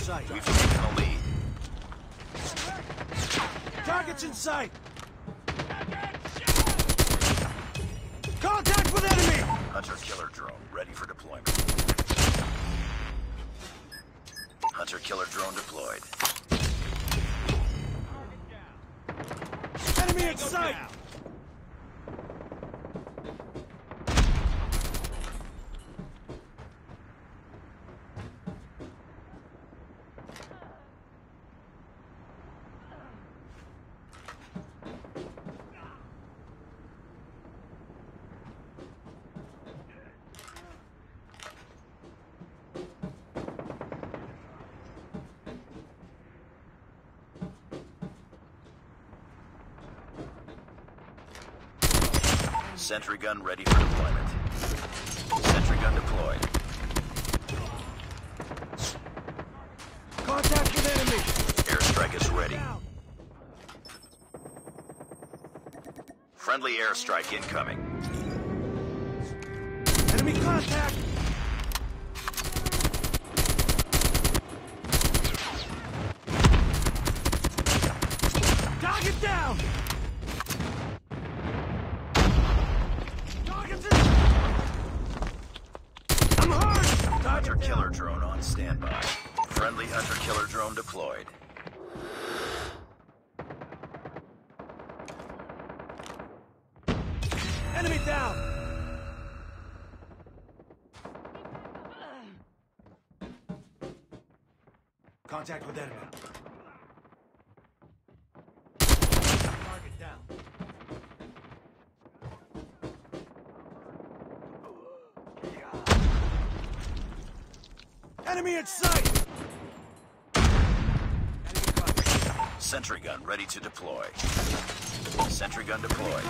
sight. We've taken the lead. Targets in sight. Contact with enemy. Hunter killer drone ready for deployment. Hunter killer drone deployed. Enemy in sight. Sentry gun ready for deployment. Sentry gun deployed. Contact with enemy. Airstrike is ready. Friendly airstrike incoming. Enemy contact. Target down. Target's in. I'm hurt. Hunter killer drone on standby. Friendly hunter killer drone deployed. Enemy down. Contact with enemy. Target down. Enemy in sight! Sentry gun ready to deploy. Sentry gun deployed.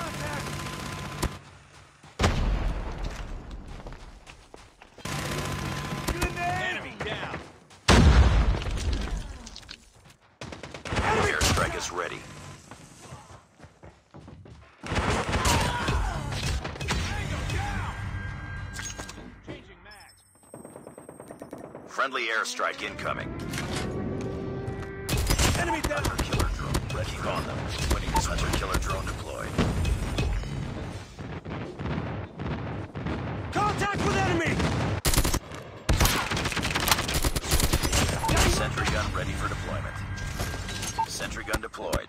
Enemy down! Airstrike is ready. Friendly airstrike incoming. Enemy down! Hunter killer drone ready on them. Winning this hunter killer drone deployed. Contact with enemy! Sentry gun ready for deployment. Sentry gun deployed.